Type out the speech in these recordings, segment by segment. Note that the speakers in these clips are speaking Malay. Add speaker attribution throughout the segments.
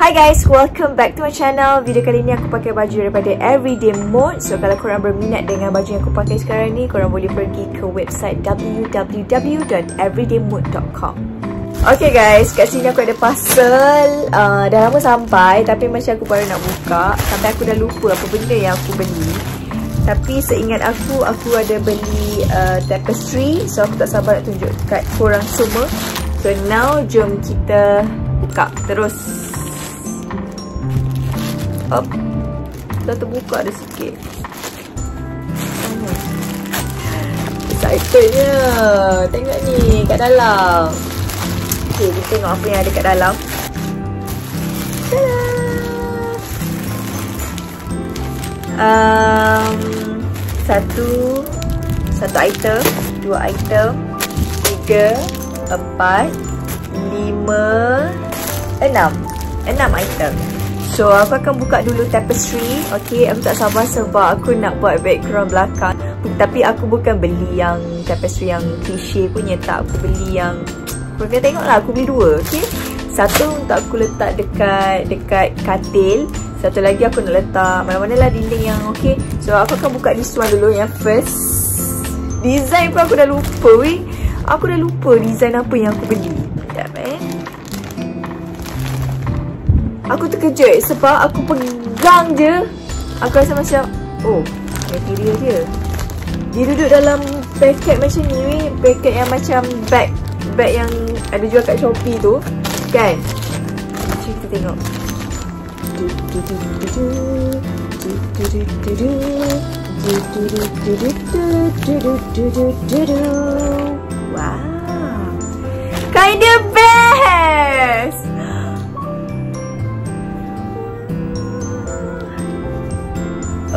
Speaker 1: Hi guys, welcome back to my channel. Video kali ni aku pakai baju daripada Everyday Mode. So kalau korang berminat dengan baju yang aku pakai sekarang ni Korang boleh pergi ke website www.everydaymode.com Okay guys, kat sini aku ada parcel. Uh, Dah lama sampai Tapi macam aku baru nak buka. Sampai aku dah lupa apa benda yang aku beli. Tapi seingat aku, aku ada beli uh, tapestry. So aku tak sabar nak tunjuk kat korang semua. So now, jom kita buka Terus Up. Dah terbuka dah sikit. Excitednya. Tengok ni kat dalam. Okay, kita tengok apa yang ada kat dalam. Um, satu satu item dua item tiga empat lima enam enam item So aku akan buka dulu tapestry. Okay aku tak sabar sebab aku nak buat background belakang. Tapi aku bukan beli yang tapestry yang cliche punya Tak. Aku beli yang Kau kena tengok lah aku beli dua okay? Satu untuk aku letak dekat dekat katil. Satu lagi aku nak letak mana-mana lah dinding yang okay? So aku akan buka this one dulu yang first. Design pun aku dah lupa weh. Aku dah lupa design apa yang aku beli Aku terkejut sebab aku pegang je Aku rasa macam Oh material dia Dia duduk dalam paket macam ni weh Paket yang macam bag Bag yang ada jual kat Shopee tu Kan Cuba kita tengok Wow Kinda best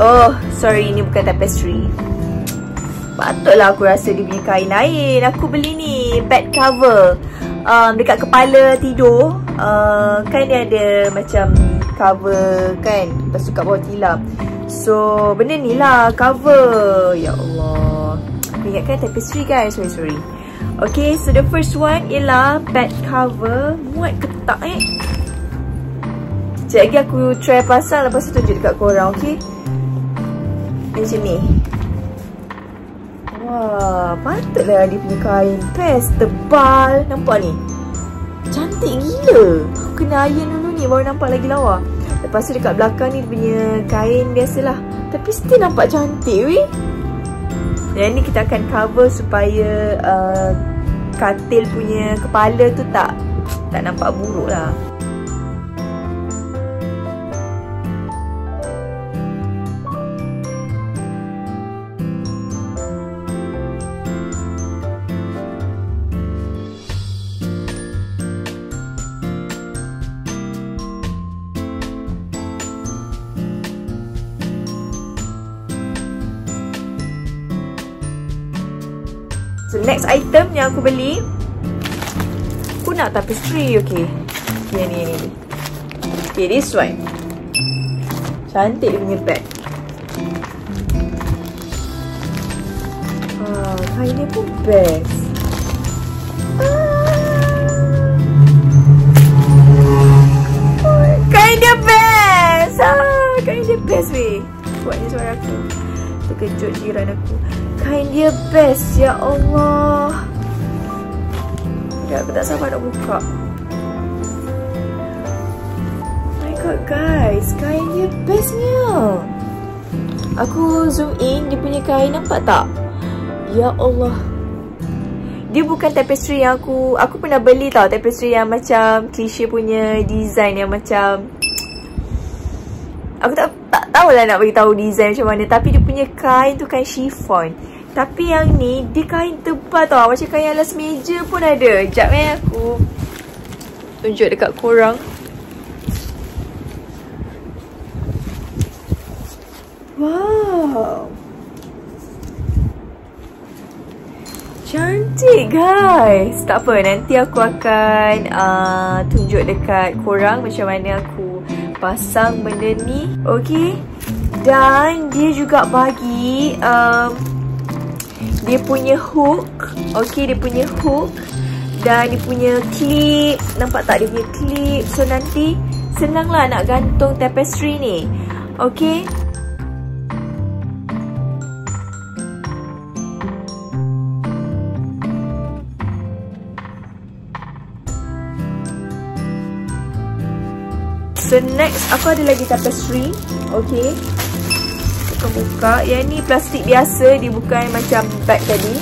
Speaker 1: Oh, sorry ini bukan tapestry. Patutlah aku rasa dia punya kain lain. Aku beli ni bed cover. Um, dekat kepala tidur. Uh, kan dia ada macam cover kan. Lepas tu kat bawah tilam. So, benda ni lah cover. Ya Allah. Aku ingatkan tapestry kan. Sorry, sorry. Okay, so the first one ialah bed cover. Muat ke tak eh? Sekejap lagi aku try pasang lepas tu tunjuk dekat korang, okay? Macam ni. Wah, patutlah dia punya kain. Pes, tebal. Nampak ni? Cantik gila. Kena iron dulu ni Baru nampak lagi lawa. Lepas tu dekat belakang ni punya kain biasalah. Tapi still nampak cantik weh. Dan ni kita akan cover Supaya uh, Katil punya kepala tu tak Tak nampak buruk lah So next item yang aku beli. Aku nak tapestry okay. Yang ni ni. Okay this one. Cantik dia punya bag. Ah, kain dia pun best. Ah. Kain dia best. Ah, Kain dia best weh. Buat ni suara aku. Terkejut jiran aku dia best Ya Allah. Ya aku tak sabar nak buka. My god guys. Kain dia bestnya. Aku zoom in Dia punya kain nampak tak? Ya Allah. Dia bukan tapestry yang aku Aku pernah beli tau. Tapestry yang macam Cliche punya design Yang macam Aku tak tak tahulah nak beritahu design macam mana. Tapi dia punya kain tu kain chiffon tapi yang ni, dia kain tebal tau. Macam kain alas meja pun ada. Sekejap eh, aku tunjuk dekat korang. Wow. Cantik guys. Tak apa, nanti aku akan uh, tunjuk dekat korang macam mana aku pasang benda ni. Okay. Dan dia juga bagi... Um, dia punya hook Okay dia punya hook Dan dia punya clip Nampak tak dia punya clip So nanti senanglah nak gantung tapestry ni. Okay. So next aku ada lagi tapestry. Okay. Kita buka. Yang ni plastik biasa. Dia bukan macam bag tadi.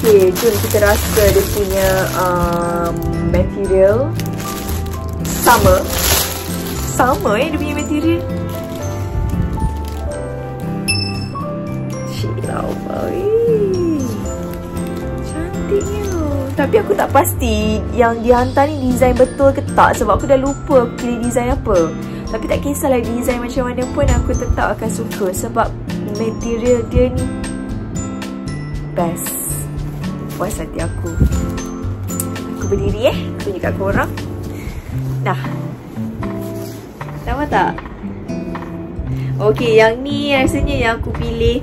Speaker 1: Okay. Jom kita rasa dia punya um, material. Sama. Sama eh dia punya material. Tapi aku tak pasti yang dia hantar ni design betul ke tak sebab aku dah lupa pilih design apa. Tapi tak kisahlah design macam mana pun aku tetap akan suka sebab material dia ni best. Puas hati aku. Aku berdiri eh. Aku tunjuk kat korang. Dah. Nampak tak? Okay, yang ni rasanya yang aku pilih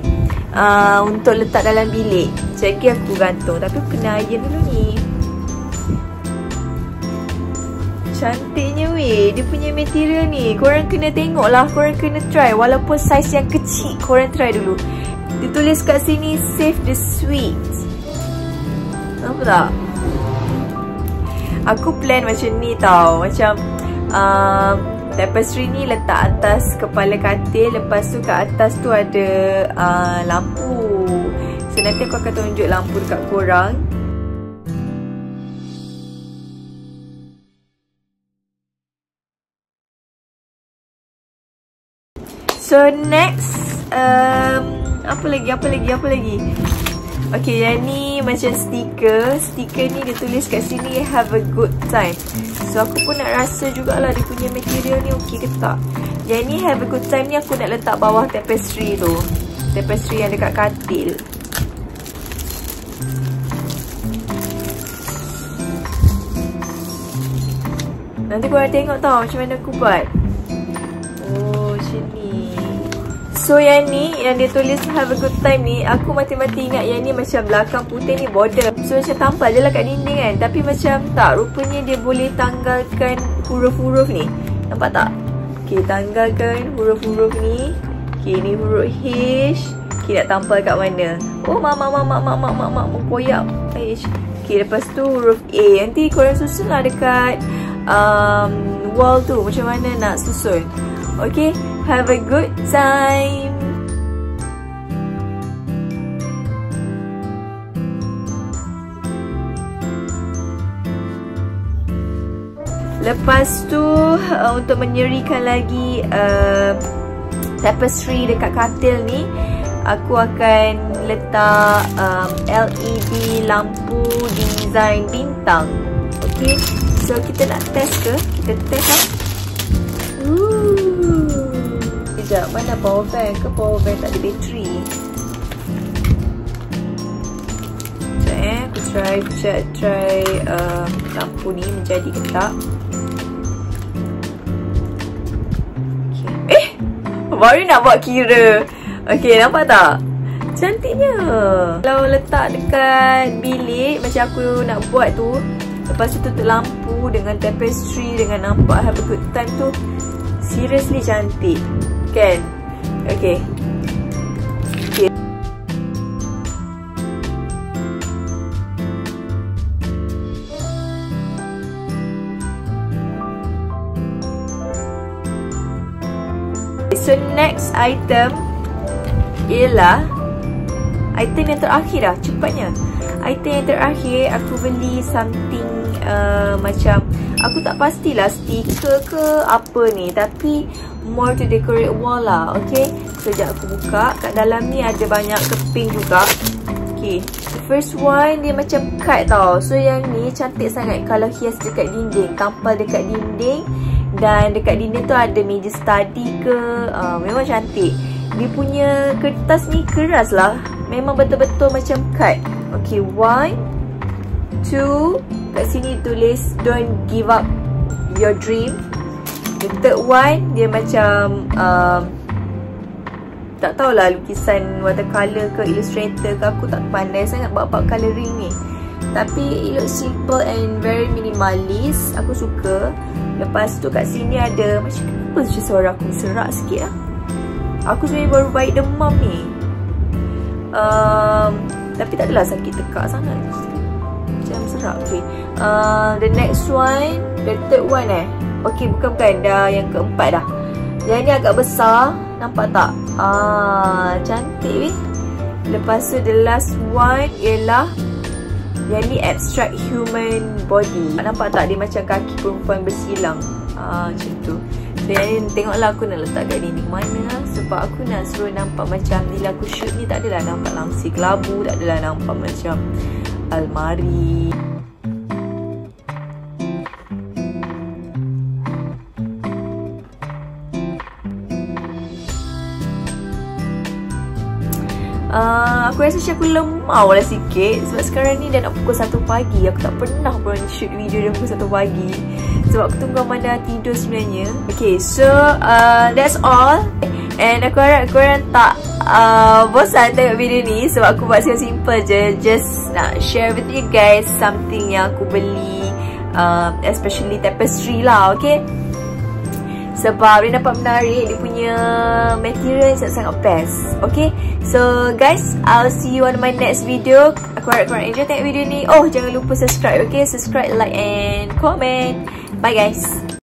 Speaker 1: uh, untuk letak dalam bilik. Jadi aku gantung. Tapi aku kena iron dulu ni. Cantiknya weh. Dia punya material ni. Korang kena tengok lah. Korang kena try. Walaupun saiz yang kecil. Korang try dulu. Dia tulis kat sini. Save the sweet. Nampak tak? Aku plan macam ni tau. Macam... Uh, tapestry ni letak atas kepala katil. Lepas tu kat atas tu ada uh, lampu. So nanti aku akan tunjuk lampu dekat korang. So next um, Apa lagi, apa lagi, apa lagi? Okay, yang ni macam stiker. Stiker ni dia tulis kat sini Have a good time. So aku pun nak rasa jugalah Dia punya material ni okey ke tak. Yang ni have a good time ni Aku nak letak bawah tapestry tu. Tapestry yang dekat katil. Nanti korang tengok tau Macam mana aku buat So yang ni Yang dia tulis have a good time ni Aku mati-mati ingat Yang ni macam belakang putih ni border. So macam tampal je lah kat dinding kan. Tapi macam tak Rupanya dia boleh tanggalkan Huruf-huruf ni. Nampak tak? Okay tanggalkan huruf-huruf ni. Okay ni huruf H. Okay nak tampal kat mana? Oh mak mak mak mak mak mak mak mak Mengkoyak H. Okay lepas tu huruf A. Nanti korang susun lah dekat um, Wall tu. Macam mana nak susun Okay Have a good time. Lepas tu uh, untuk menyerikan lagi uh, tapestry dekat katil ni, aku akan letak um, LED lampu design bintang. Okay, so kita nak test ke? Kita test lah. Sekejap, mana power bank ke power bank tak ada bateri? Sekejap eh, aku try, try, try uh, lampu ni menjadi ke tak? Eh, baru nak buat kira. Okay, nampak tak? Cantiknya. Kalau letak dekat bilik macam aku nak buat tu, lepas tu tutup lampu dengan tapestry dengan nampak have a good time tu, seriously cantik. Kan? Okay. So next item ialah item yang terakhir dah cepatnya. Item yang terakhir aku beli something uh, macam aku tak pastilah stiker ke apa ni tapi more to decorate wall lah okay? Sekejap aku buka. Kat dalam ni ada banyak keping juga. Okay. The first one dia macam card tau. So yang ni cantik sangat kalau hias dekat dinding. Tampal dekat dinding. Dan dekat dinding tu ada meja study ke. Uh, memang cantik. Dia punya kertas ni keras lah. Memang betul-betul macam card okay one two. Kat sini tulis don't give up your dream The third one Dia macam um, Tak tahulah lukisan watercolor ke illustrator ke Aku tak pandai sangat buat-buat colouring ni. Tapi it looks simple and very minimalist. Aku suka. Lepas tu kat sini ada Macam kenapa suara aku serak sikit lah Aku sebenarnya baru baik demam ni. Um, Tapi tak adalah sakit tekak sangat. Macam serak Okay. Uh, The next one The third one eh Okay bukan-bukan Dah yang keempat dah. Yang ni agak besar. Nampak tak? Ah, Cantik weh. Lepas tu the last one Ialah Yang ni abstract human body. Nampak tak dia macam kaki perempuan bersilang? Ah, Macam tu. So yang ni tengoklah aku nak letak kat dinding mana lah Sebab aku nak suruh nampak macam Bila aku shoot ni tak adalah nampak langsir kelabu Tak adalah nampak macam Almari Uh, aku rasa macam aku lemau lah sikit. Sebab sekarang ni dah nak pukul 1 pagi. Aku tak pernah pun shoot video dah pukul 1 pagi. Sebab aku tunggu Amanda tidur sebenarnya. Okay so uh, that's all. And aku harap korang tak uh, bosan tengok video ni. Sebab aku buat simple je. Just nak share with you guys Something yang aku beli uh, Especially tapestry lah okay sebab dia dapat menarik Dia punya material sangat-sangat best. Okay? So guys I'll see you on my next video. Aku harap korang enjoy tengok video ni. Oh jangan lupa subscribe Okay? Subscribe, like and comment. Bye guys